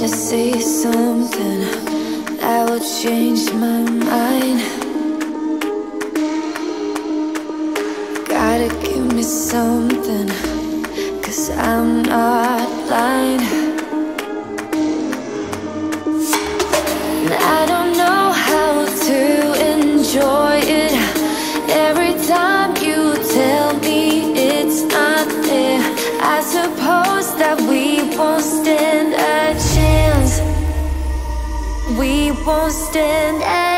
to say something that will change my mind. Gotta give me something, cause I'm not blind. And I don't know how to enjoy it every time you tell me it's not there. I suppose that we won't. won't stand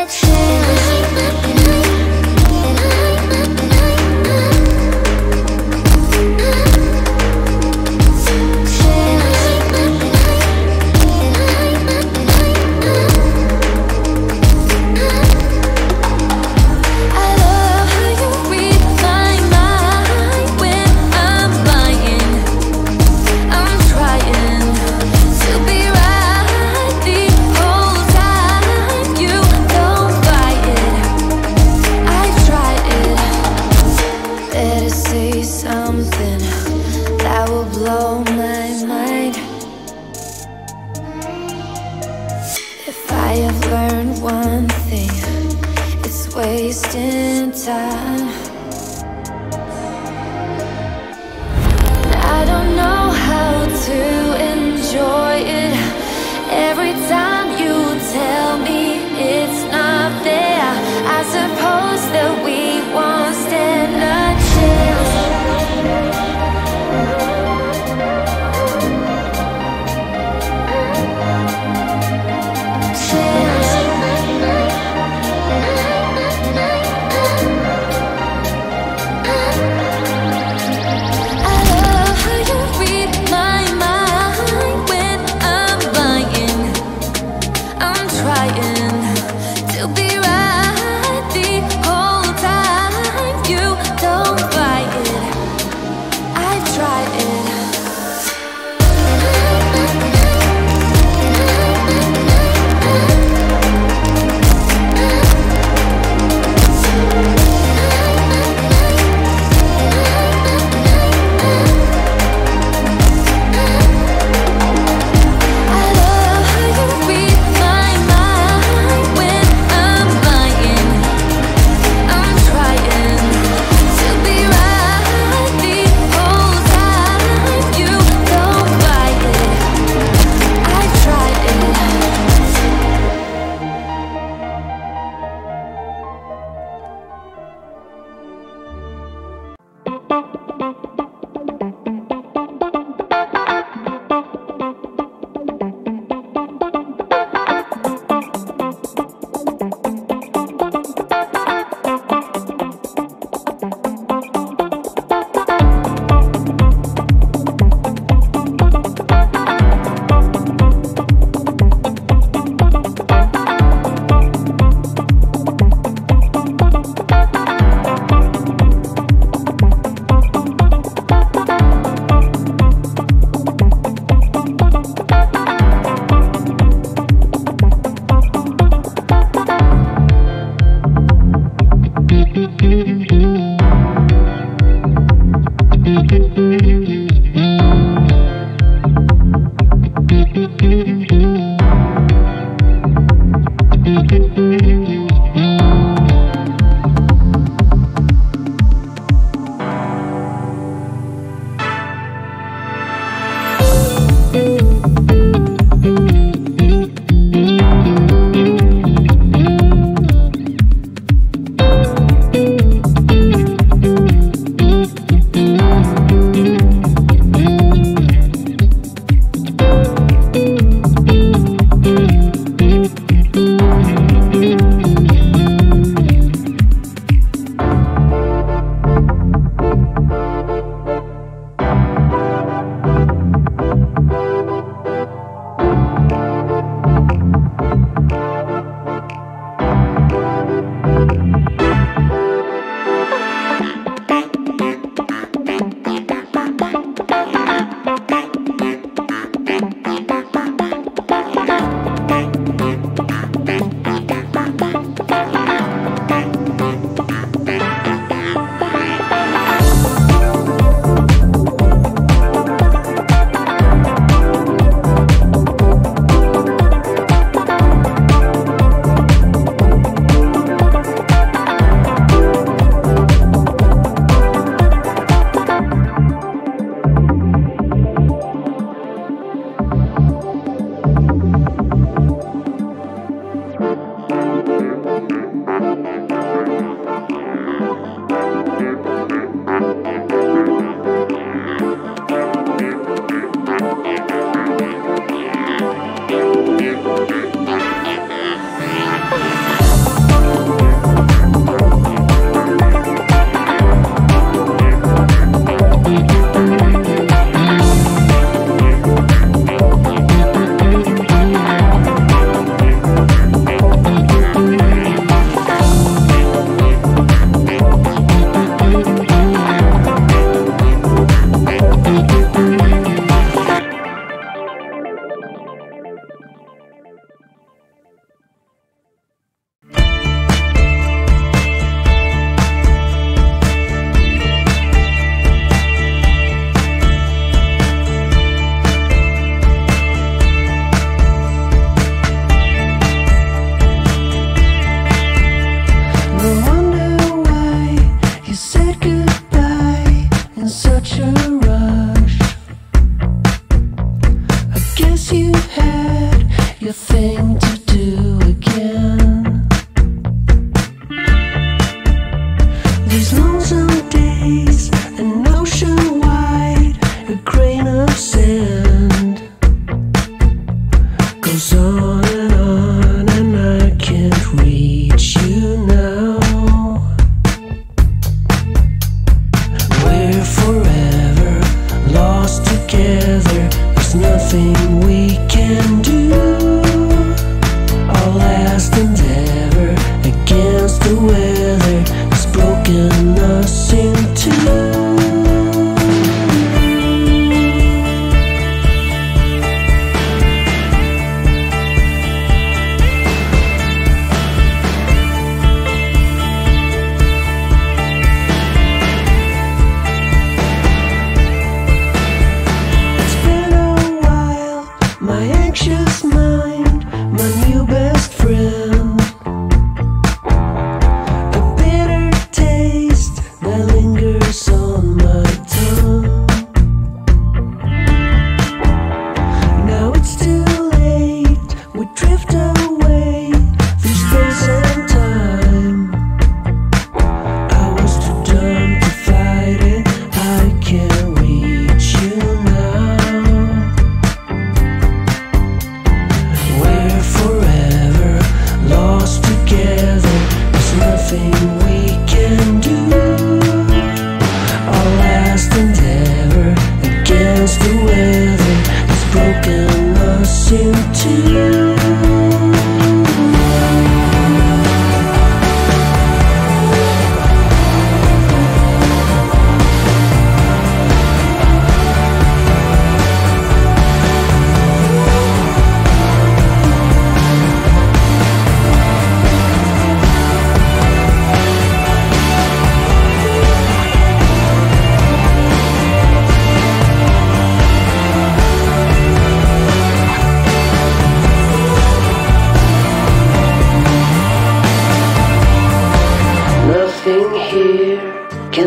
you had your thing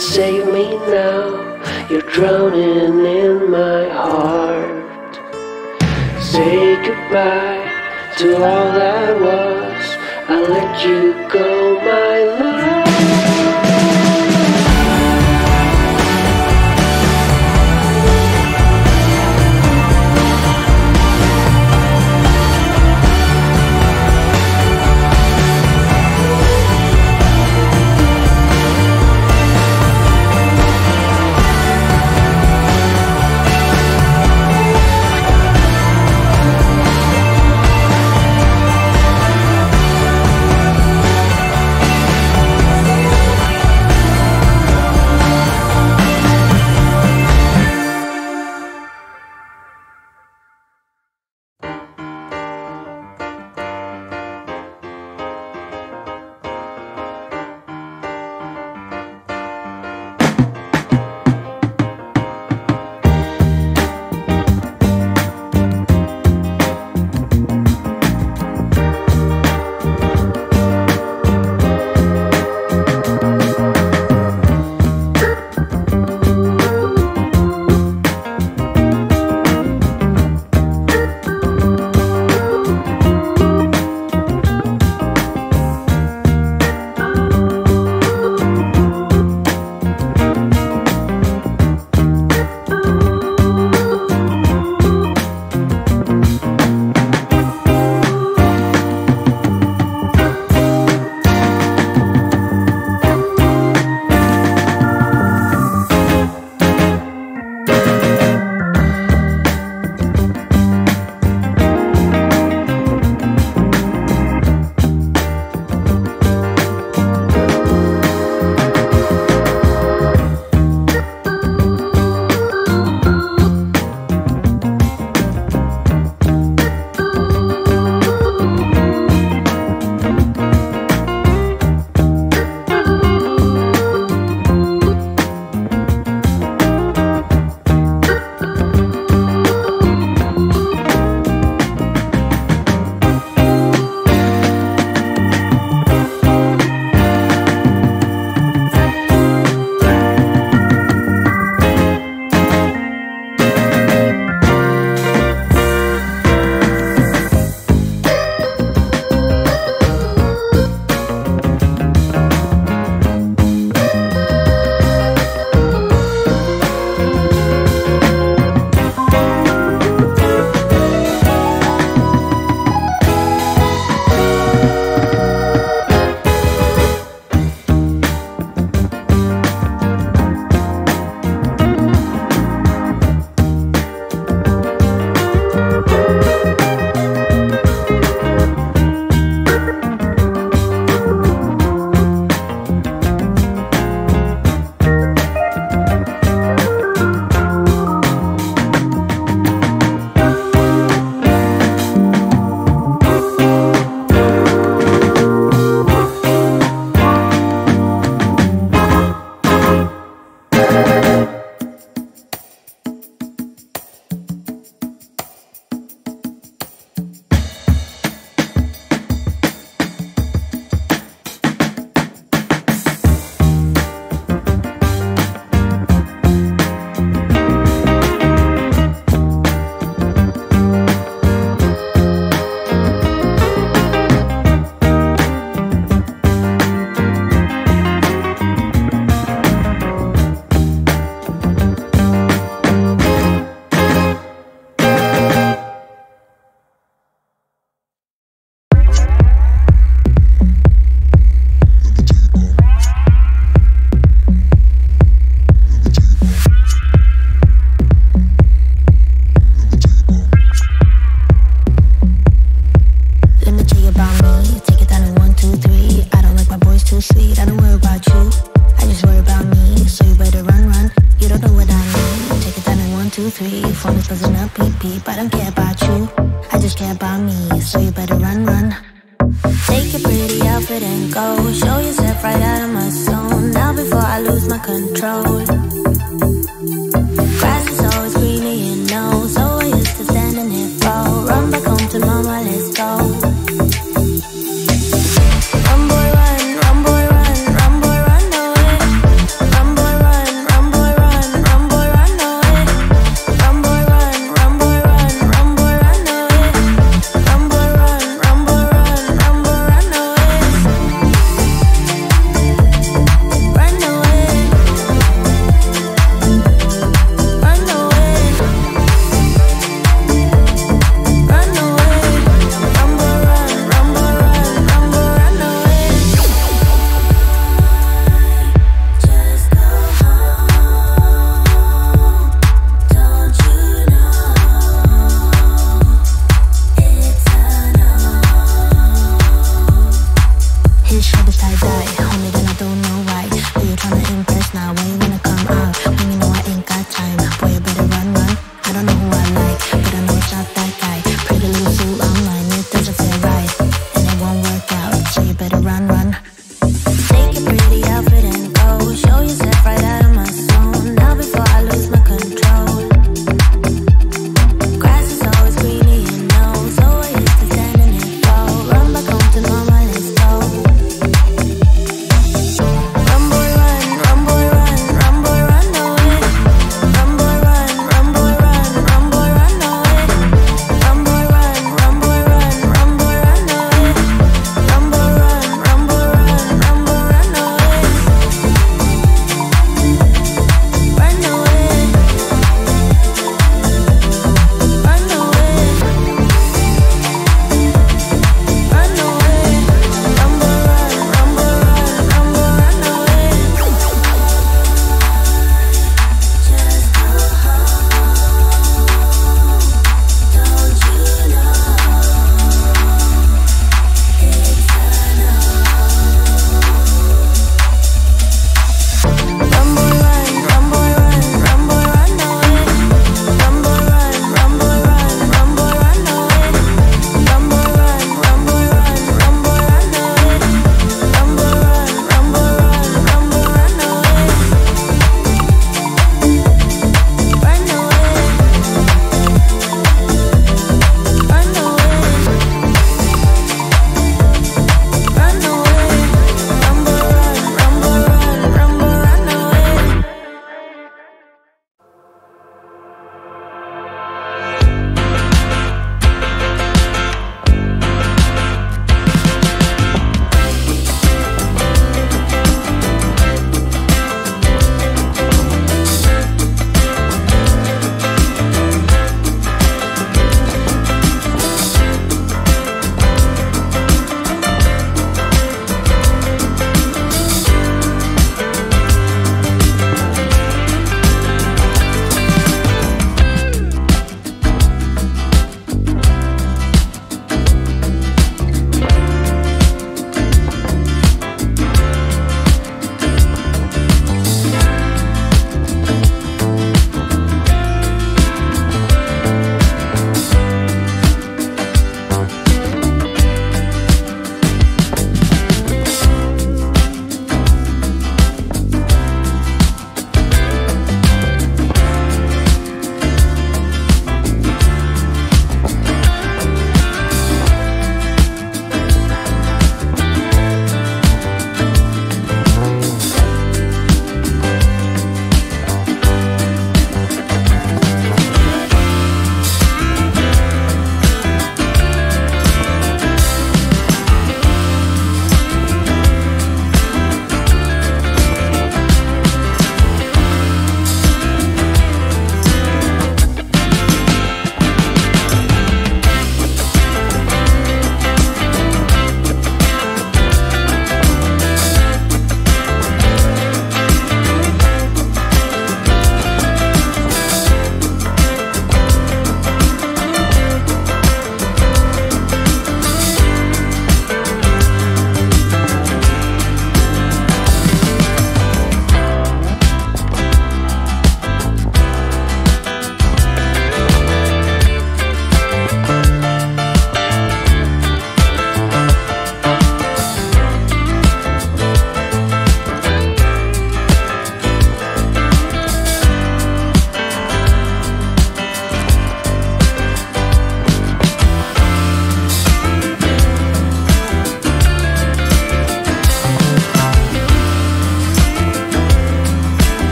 say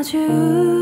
I you.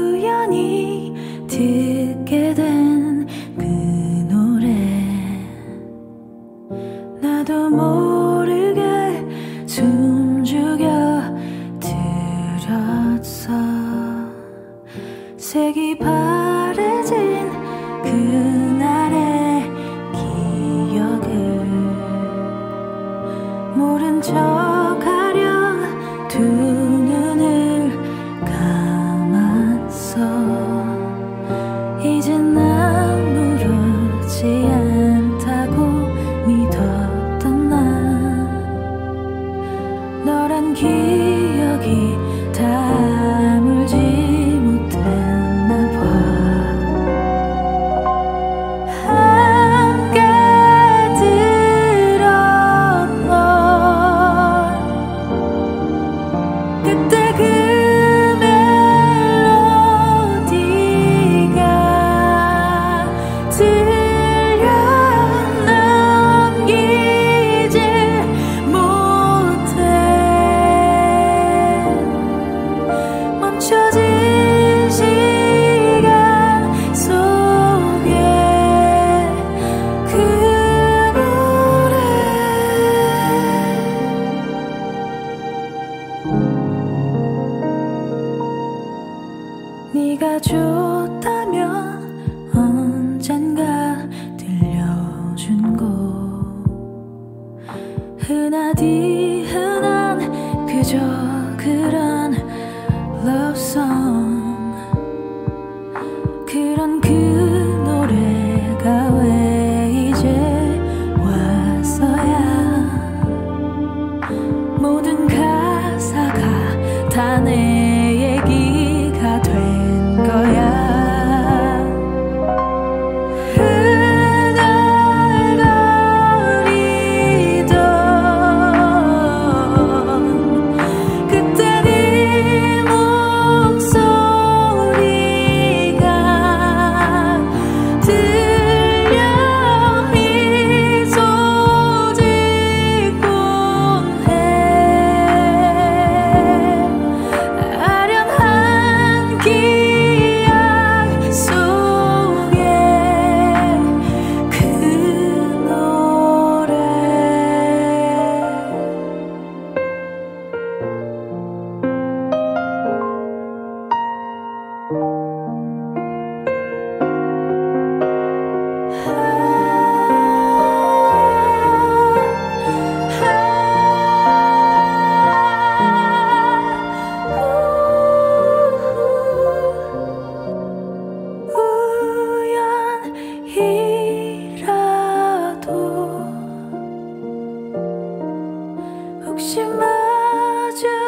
什么就。